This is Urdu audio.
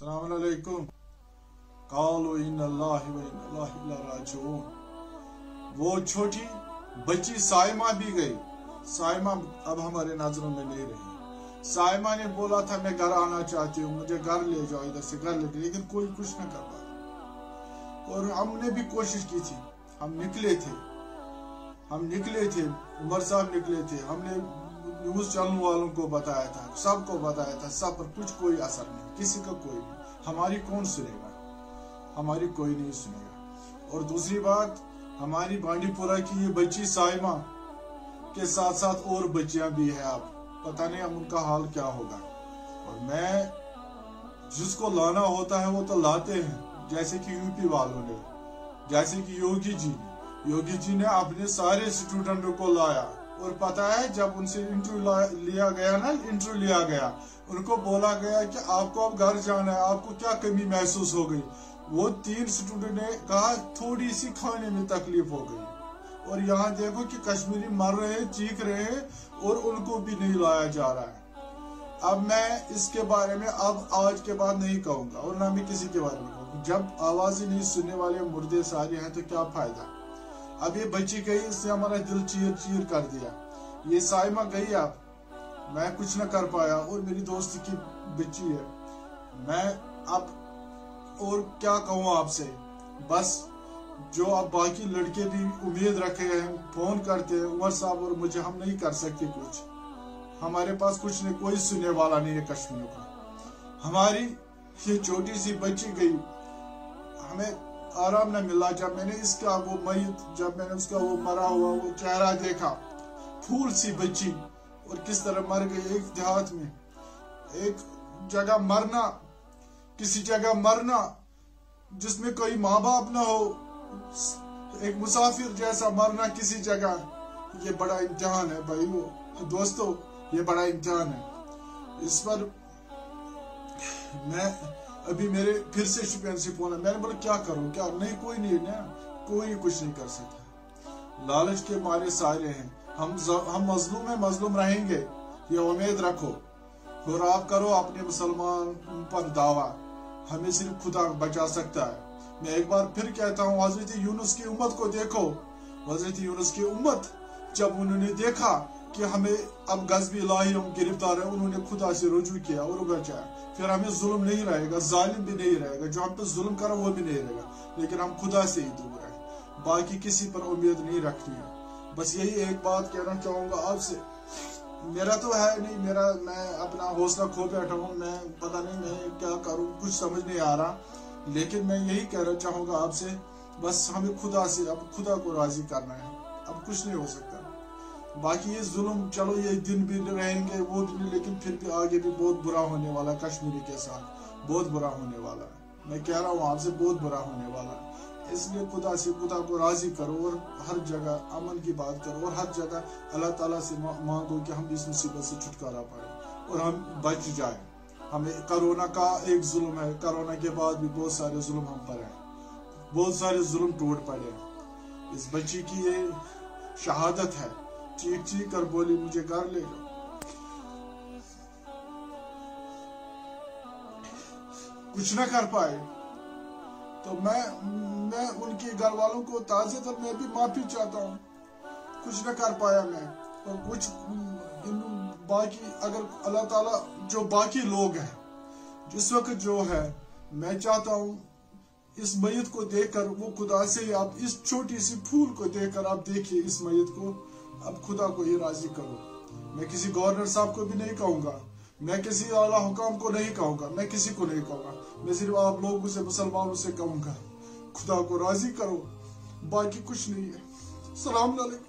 السلام علیکم قالو ان اللہ و ان اللہ راجعون وہ چھوٹی بچی سائمہ بھی گئی۔ سائمہ اب ہمارے نظروں میں نہیں رہی۔ سائمہ نے بولا تھا، میں گھر آنا چاہتی ہوں، مجھے گھر لے جاؤ، ادھر سے گھر لے جاؤ، لیکن کوئی کچھ نہ کر پا اور ہم نے بھی کوشش کی تھی۔ ہم نکلے تھے۔ ہم نکلے تھے، عمر صاحب نکلے تھے۔ ہم نے نیوز چینل والوں کو بتایا تھا، سب کو بتایا تھا، سب پر کچھ کوئی اثر نہیں، کسی کا کوئی نہیں۔ ہماری کون سنے گا؟ ہماری کوئی نہیں سنے گا۔ اور دوسری بات، ہماری بانڈی پورا کی یہ بچی سائمہ کے ساتھ ساتھ اور بچیاں بھی ہیں۔ اب پتہ نہیں اب ان کا حال کیا ہوگا۔ اور میں جس کو لانا ہوتا ہے وہ تو لاتے ہیں، جیسے کہ یو پی والوں نے، جیسے کہ یوگی جی نے۔ یوگی جی نے اپنے سارے سٹوڈنٹوں کو لایا۔ اور پتا ہے جب ان سے انٹرویو لیا گیا نا انٹرویو لیا گیا، ان کو بولا گیا کہ آپ کو اب گھر جانا ہے، آپ کو کیا کمی محسوس ہو گئی؟ وہ تین سٹوڈنٹ نے کہا تھوڑی سی کھانے میں تکلیف ہو گئی۔ اور یہاں دیکھو کہ کشمیری مر رہے چیخ رہے ہیں اور ان کو بھی نہیں لایا جا رہا ہے۔ اب میں اس کے بارے میں اب آج کے بعد نہیں کہوں گا اور نہ میں کسی کے بارے میں کہوں گا۔ جب آواز ہی نہیں سننے والے مردے سارے ہیں تو کیا فائدہ؟ اب یہ بچی گئی، اس نے ہمارا دل چیر چیر کر دیا۔ یہ سائمہ گئی اب میں کچھ نہ کر پایا اور میری دوست کی بچی ہے۔ میں اب اور کیا کہوں آپ سے؟ بس جو اب باقی لڑکے بھی امید رکھے ہیں، فون کرتے ہیں، عمر صاحب اور مجھے ہم نہیں کر سکتے کچھ۔ ہمارے پاس کچھ نہیں، کوئی سننے والا نہیں ہے کشمیر کا۔ ہماری یہ چھوٹی سی بچی گئی، ہمیں آرام نہ ملا جب میں نے اس کا وہ میت، جب میں نے اس کا وہ مرا ہوا وہ چہرہ دیکھا۔ پھول سی بچی اور کس طرح مر گئی ایک دیہات میں۔ ایک جگہ مرنا، کسی جگہ مرنا جس میں کوئی ماں باپ نہ ہو، ایک مسافر جیسا مرنا کسی جگہ، یہ بڑا امتحان ہے بھائی وہ۔ دوستو، یہ بڑا امتحان ہے۔ اس پر میں ابھی میرے پھر سے شپین سے فون ہے۔ میں نے بولا، کیا کروں؟ کیا؟ نہیں، کوئی نہیں نا۔ کوئی کچھ نہیں کر سکتا۔ لالچ کے مارے سارے ہیں۔ ہم ہم مظلوم ہیں، مظلوم رہیں گے۔ یہ امید رکھو۔ اور آپ کرو اپنے مسلمان پر دعویٰ۔ ہمیں صرف خدا بچا سکتا ہے۔ میں ایک بار پھر کہتا ہوں، حضرت یونس کی امت کو دیکھو۔ حضرت یونس کی امت، جب انہوں نے دیکھا کہ ہمیں اب غزبی الہی ہم گرفتار ہیں، انہوں نے خدا سے رجوع کیا اور بچایا پھر ہمیں ظلم نہیں رہے گا، ظالم بھی نہیں رہے گا، جو ہم پہ ظلم کرا وہ بھی نہیں رہے گا، لیکن ہم خدا سے ہی دور رہے باقی کسی پر امید نہیں رکھنی ہے بس یہی ایک بات کہنا چاہوں گا آپ سے۔ میرا تو ہے نہیں، میرا، میں اپنا حوصلہ کھو بیٹھا ہوں، میں پتہ نہیں میں کیا کروں، کچھ سمجھ نہیں آ رہا، لیکن میں یہی کہنا چاہوں گا آپ سے، بس ہمیں خدا سے، اب خدا کو راضی کرنا ہے، اب کچھ نہیں ہو سکتا۔ باقی یہ ظلم، چلو یہ دن بھی رہیں گے، وہ دن لیکن پھر بھی آگے بھی بہت برا ہونے والا کشمیری کے ساتھ بہت برا ہونے والا ہے۔ میں کہہ رہا ہوں آپ سے بہت برا ہونے والا ہے۔ اس لیے خدا سے خدا کو راضی کرو اور ہر جگہ امن کی بات کرو اور ہر جگہ اللہ تعالیٰ سے مانگو کہ ہم اس مصیبت سے چھٹکارا پائیں اور ہم بچ جائیں۔ ہمیں کرونا کا ایک ظلم ہے، کرونا کے بعد بھی بہت سارے ظلم ہم پر ہیں۔ بہت سارے ظلم ٹوٹ پڑے ہیں۔ اس بچی کی یہ شہادت ہے۔ چیک چیک کر بولی مجھے گھر لے جاؤ۔ کچھ نہ کر پائے۔ تو میں میں ان کے گھر والوں کو تازے تر میں بھی معافی چاہتا ہوں۔ کچھ نہ کر پایا میں۔ اور کچھ باقی اگر اللہ تعالیٰ جو باقی لوگ ہیں، جس وقت جو ہے، میں چاہتا ہوں اس میت کو دیکھ کر، وہ خدا سے آپ اس چھوٹی سی پھول کو دیکھ کر آپ دیکھیے اس میت کو۔ اب خدا کو ہی راضی کرو۔ میں کسی گورنر صاحب کو بھی نہیں کہوں گا۔ میں کسی اعلیٰ حکام کو نہیں کہوں گا۔ میں کسی کو نہیں کہوں گا۔ میں صرف آپ لوگوں سے، مسلمانوں سے کہوں گا۔ خدا کو راضی کرو۔ باقی کچھ نہیں ہے۔ السلام علیکم۔